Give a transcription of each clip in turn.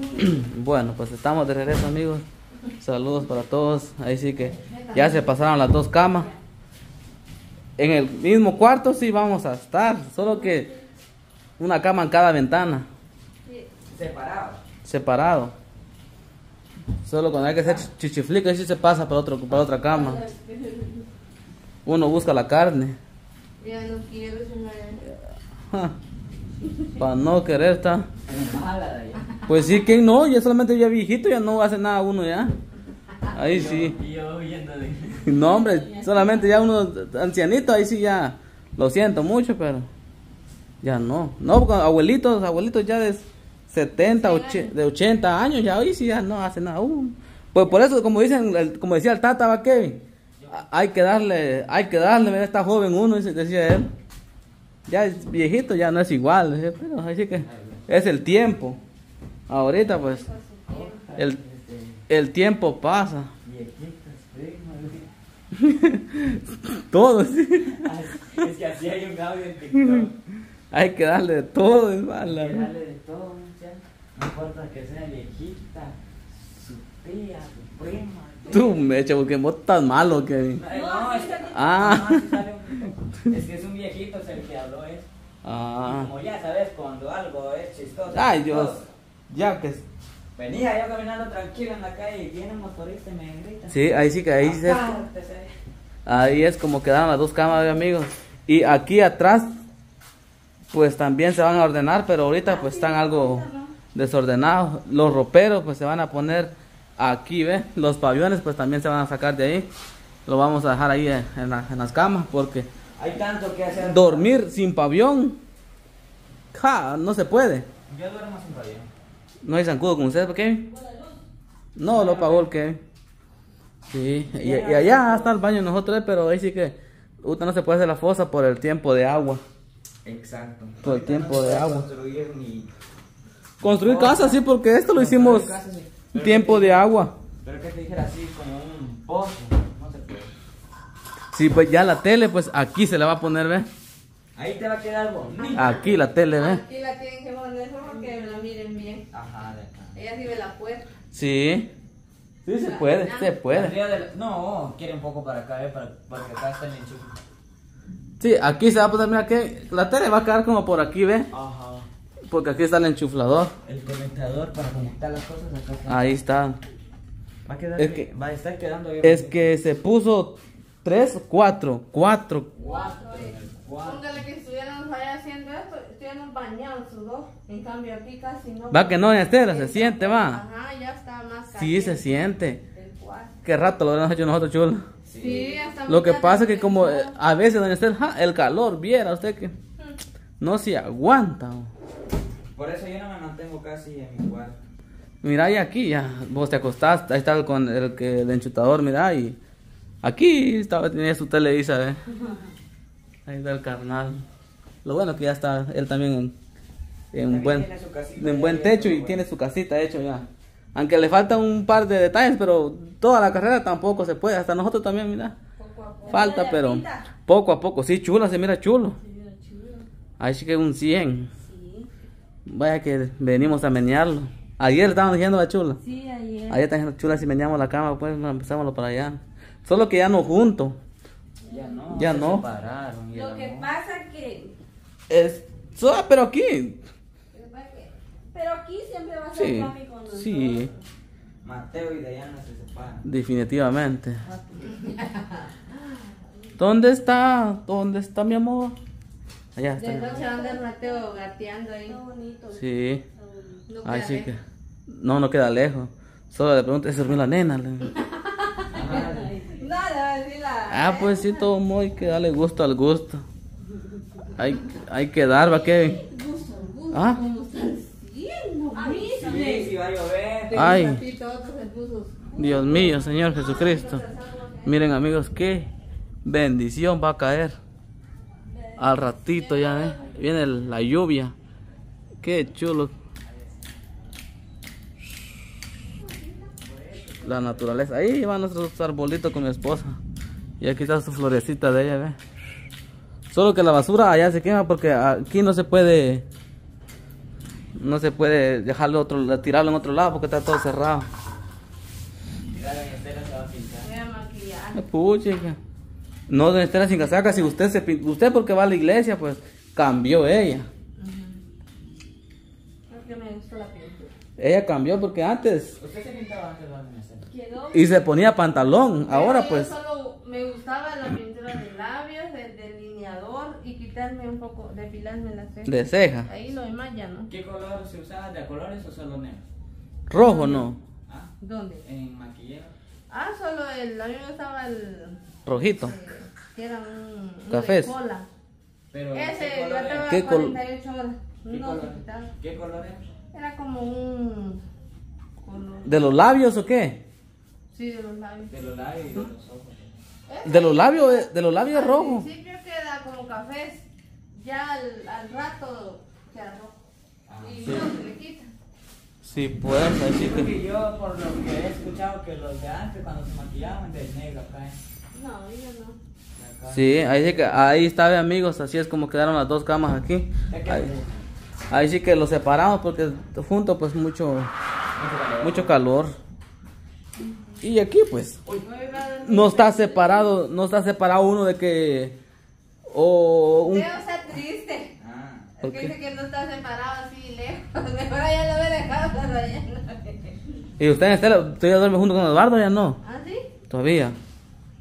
bueno, pues estamos de regreso amigos. Saludos para todos. Ahí sí que ya se pasaron las dos camas. En el mismo cuarto sí vamos a estar, solo que una cama en cada ventana. Separado. Separado. Solo cuando hay que hacer chichiflica, ahí sí se pasa para, otro, para otra cama. Uno busca la carne. Ya no quiero, señora. Para no querer allá. Pues sí, que no, ya solamente ya viejito, ya no hace nada uno ya. Ahí sí. No, hombre, solamente ya uno ancianito, ahí sí ya. Lo siento mucho, pero. Ya no. No, porque abuelitos, abuelitos ya de 70, och- de 80 años, ya hoy sí ya no hace nada. Uh. Pues por eso, como dicen, el- como decía el Tata, va Kevin, hay que darle, hay que darle, mira, está joven uno, dice- decía él. Ya es viejito, ya no es igual, decía, pero así que es el tiempo. Ahorita pues el, el tiempo pasa. Viejitas, primas. Todo, sí. Ay, Es que así hay un audio en TikTok. Hay que darle de todo, es Que mala. dale de todo, muchacho. No importa que sea viejita, su tía, su prima. Tú, mecha, porque vos estás malo, Kevin. No, es que. Ah. no, sí sale un- Es que es un viejito es el que habló eso. Ah. Como ya sabes, cuando algo es chistoso. Ay, Dios. Ya que... Venía yo caminando tranquilo en la calle y viene un motorista y me grita. Sí, ahí sí que ahí es, ahí es como quedaron las dos cámaras, amigos. Y aquí atrás, pues también se van a ordenar, pero ahorita pues están algo desordenados. Los roperos pues se van a poner aquí, ¿ves? Los paviones pues también se van a sacar de ahí. Lo vamos a dejar ahí en, en la- en las camas porque Hay tanto que hacer. dormir sin pavión, ja, no se puede. Yo duermo sin pabellón. ¿No hay zancudo con ustedes, Kevin? No, lo pagó el Kevin. Sí, y, y allá está el baño de nosotros, pero ahí sí que usted no se puede hacer la fosa por el tiempo de agua. Exacto. Por el tiempo de agua. Construir ni. Construir casa, sí, porque esto lo hicimos sí. Tiempo que de agua. Pero que te dijera así, como un pozo. Sí, pues ya la tele, pues aquí se la va a poner, ¿ve? Ahí te va a quedar bonito. Aquí la tele, ¿ve? Aquí la tienen que poner para que la miren bien. Ajá, de acá. Ella sí ve la puerta. Sí. Sí, se puede, se puede. Arriba de la- No, quiere un poco para acá, eh, para, para que acá está el enchufe. Sí, aquí se va a poner, mira que la tele va a quedar como por aquí, ¿ve? Ajá. Porque aquí está el enchuflador. El conectador para conectar las cosas acá. está. Ahí está. Va a quedar. Es que- va a estar quedando bien. Es que se puso tres, cuatro, cuatro. Cuatro. Póngale que estuviéramos allá haciendo esto, estuviéramos bañados en sudor. En cambio aquí casi no. Va que no, Estela, se siente, va. Ajá, ya está más Sí, caliente se siente. Qué rato lo habíamos hecho nosotros, chulo. Sí, hasta Lo que pasa es que como eh, a veces, doña Estela, ja, el calor, viera usted que no se aguanta. oh. Por eso yo no me mantengo casi en mi cuarto. Mira, y aquí ya, vos te acostaste, ahí está el, con el, que, el enchutador, mira, y aquí estaba, tenía su televisa, ¿eh? Ahí está el carnal. Lo bueno que ya está él también en, en buen, en buen techo y tiene su casita hecho ya. Aunque le faltan un par de detalles, pero toda la carrera tampoco se puede. Hasta nosotros también, mira. Poco a poco. Falta, pero poco a poco. Sí, chula, se mira chulo. Ahí sí que un 100. Sí, Vaya que venimos a menearlo. Ayer estaban diciendo la chula. sí, ayer. Ayer está diciendo chula si meneamos la cama, pues no, empezámoslo para allá. Solo que ya no juntos. Ya no. Ya se no. separaron, y Lo que amor. pasa que. Es, so- ah, pero aquí. Pero aquí siempre va a ser Sí, mami con nosotros. sí, Mateo y Dayana se separan. definitivamente. ¿Dónde está? ¿Dónde está mi amor? Allá De está. noche anda el Mateo gateando ahí. Bonito. Sí. No Ay, sí que. No, no queda lejos. Solo le pregunto, ¿se durmió la nena? Le- Ajá. Nada, decir la. Ah, pues sí, todo muy que darle gusto al gusto. Hay, hay que dar, ¿va qué? ¿Ah? Ay. Dios mío, Señor Jesucristo. Miren amigos, qué bendición va a caer. Al ratito ya, ¿eh? Viene la lluvia. Qué chulo. La naturaleza. Ahí van nuestros arbolitos con mi esposa. Y aquí está su florecita de ella, ¿ve? Solo que la basura allá se quema porque aquí no se puede no se puede dejarlo otro, tirarlo en otro lado porque está todo cerrado. Puchica. No, doña Estela sin casaca, si usted se usted porque va a la iglesia, pues cambió ella. Porque me gustó la pintura. Ella cambió porque antes ¿Usted se pintaba antes, doña Estela? Quedó. y se ponía pantalón, ahora Yo pues solo me gustaba la pintura de labios, del delineador y quitarme un poco, depilarme las cejas. de ceja. Ahí lo demás ya no. ¿Qué color se usaba? ¿De colores o solo negro? Rojo no, ¿Ah? ¿Dónde? En maquillero. Ah, solo el. A mí me gustaba el. rojito. eh, que era un. uno de Cafés. cola. Pero, Ese, ¿qué yo color estaba era? ¿Qué col- 48 horas. ¿Qué No, color? se quitaba. ¿Qué color era? Era como un. color. ¿De los labios o qué? Sí, de los labios. De los labios y de los ojos. De los labios, eh, de los labios Al rojo. principio queda como cafés. Ya al, al rato queda rojo. Ah, y sí. no se le quita. Sí, pues, así Sí, que... porque yo, por lo que he escuchado, que los de antes, cuando se maquillaban, de negro acá. ¿eh? No, yo no. Sí, ahí, sí que, ahí está, amigos, así es como quedaron las dos camas aquí. Ahí, ahí sí que los separamos porque juntos pues mucho, mucho calor. Y aquí pues no está separado, no está separado uno de que o un Leo está triste. Ah, Es ¿Por que qué? dice que no está separado así lejos. Mejor allá lo hubiera dejado para allá. y usted Estela, ¿usted ya duerme junto con Eduardo ya no? ¿Ah, sí? Todavía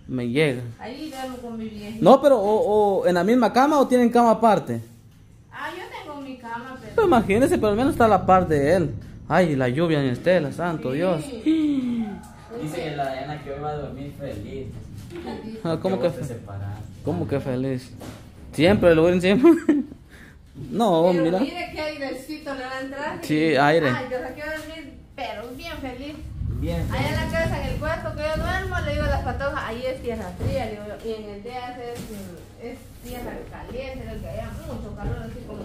me llega. Ahí duermo con mi vieja. No, pero o, o en la misma cama o tienen cama aparte. Ah, yo tengo mi cama, pero. Pues imagínese, pero al menos está a la par de él. Ay, la lluvia en Estela, santo Sí. Dios. Dice que la Diana que hoy va a dormir feliz. Ah, ¿Cómo que, fe-. ¿Cómo que feliz? Siempre, lo ven siempre. No, Pero mira. mire qué airecito le va a entrar. Sí, aire. Ay, yo saqué a dormir, pero bien feliz. Bien. Allá en la casa, en el cuarto que yo duermo, le digo a las patojas, ahí es tierra fría, le digo yo, y en el día es, es tierra caliente, lo que haya mucho calor, así como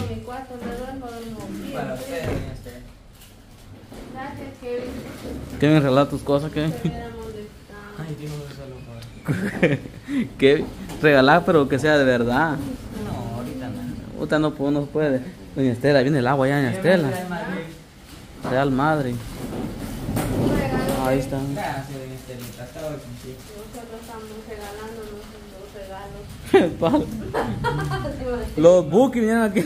en mi cuarto me duermo, duermo bien Para usted. Gracias, Kevin. ¿Quieren arreglar tus cosas? Molestado. Ay, por. ¿Qué? Regalar, pero que sea de verdad. No, ahorita no. Usted no, puede- no puede. Doña Estela, viene el agua ya, doña Estela. Real madre. Ahí que está. Gracias, doña Estelita. Hasta hoy contigo. Nosotros estamos regalándonos los regalos. Los Buki vinieron aquí.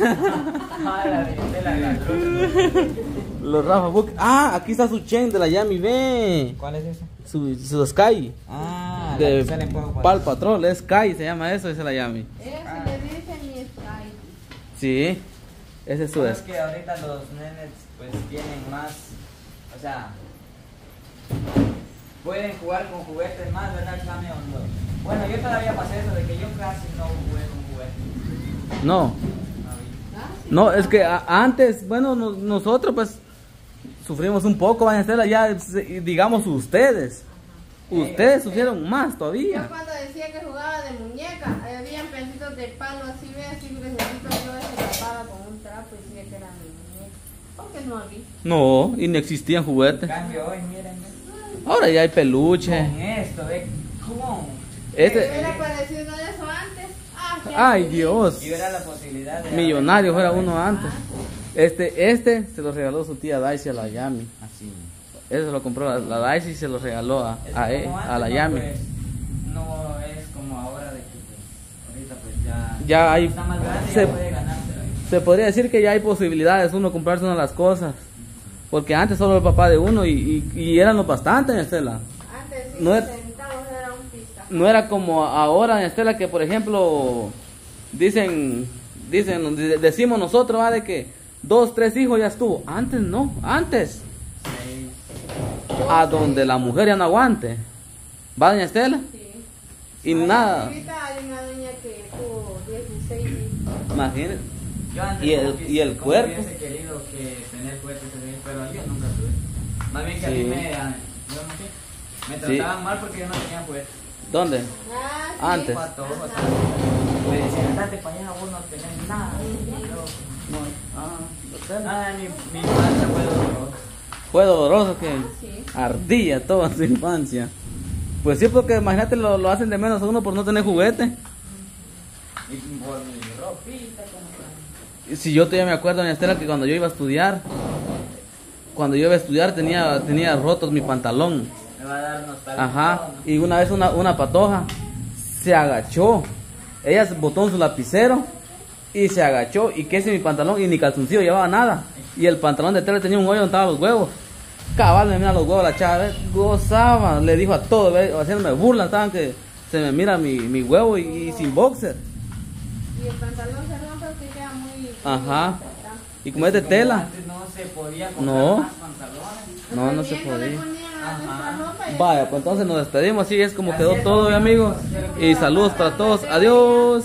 Ah. Los Rafa Buki. Ah, aquí está su chain de la Yami, ve. ¿Cuál es esa? Su, su Sky. Ah, De Patrol. Pal Patrol, es Sky, se llama eso, esa es la Yami. Eso le dice mi Sky. Sí, ese es su Bueno, es que ahorita los nenes pues tienen más, o sea, pueden jugar con juguetes más, ¿verdad, o no? Bueno, yo todavía pasé eso de que yo casi no jugué con juguetes. No, No, Ah, sí. no, es que a- antes, bueno, no- nosotros pues sufrimos un poco, van a ser ya, digamos ustedes. Ustedes sufrieron más Yo todavía. cuando decía que jugaba de muñeca, había pedacitos de palo así, ve, así gruesecitos, yo se tapaba con un trapo y decía que era mi muñeca. Porque no había. No, y no existían En juguetes. cambio hoy, miren, Ahora ya hay peluche. con esto, ve, ¿cómo? Este, hubiera aparecido uno de eso antes, ah, ay. Dios, Y verá la posibilidad de... millonario fuera uno antes. Este, este se lo regaló su tía Daisy a la Yami. Así. Ese se lo compró la, la Daisy y se lo regaló a, a, él, a la Yami. No, pues, no es como ahora de que pues, ahorita pues ya... Ya hay- Está más grande, se- ya puede ganárselo. Se podría decir que ya hay posibilidades uno comprarse una de las cosas. Porque antes solo el papá de uno y, y, y eran los bastantes, Estela. Antes sí, No centavos era un pizza. No era como ahora, Estela, que por ejemplo dicen, dicen, de- decimos nosotros, ¿va? de que dos, tres hijos ya estuvo. Antes no, antes. A donde la mujer ya no aguante. ¿Va, doña Estela? Sí. Y Ahora, nada. Ahorita hay una doña que tuvo 16 hijos. Imagínense. Yo antes Y el- como que- y el como cuerpo. hubiese querido que tener así, pero yo nunca tuve. Más bien que a mí Sí. me, a- yo no sé, me Sí. trataban mal porque yo no tenía cohetes. ¿Dónde? Ah, sí. Antes. Me decían, andate para allá, vos no tenés nada. Y yo, Ah, nada, mi, mi infancia fue dolorosa. Fue doloroso que Ah, sí. ardía toda su infancia. Pues sí, porque imagínate, lo, lo hacen de menos a uno por no tener juguete. Y por mi ropita, como que- Si yo todavía me acuerdo, doña Estela, que cuando yo iba a estudiar, cuando yo iba a estudiar tenía, tenía rotos mi pantalón. Me va a dar nostalgia. Ajá. Y una vez una, una patoja se agachó. Ella se botó en su lapicero y se agachó. Y que ese mi pantalón y ni calzoncillo llevaba nada. Y el pantalón de tela tenía un hoyo donde estaban los huevos. Cabal, me mira los huevos la chava, ¿ves? gozaba, le dijo a todo, ¿ves? haciéndome burla, estaban que se me mira mi, mi huevo y, y sin boxer. Y el pantalón se rompe porque queda muy. Ajá. muy Y como es de Como tela, Antes no se podía comprar No. más pantalones. no, no se podía. Vaya, pues entonces nos despedimos, así es como quedó todo, amigos. Y saludos para todos, adiós.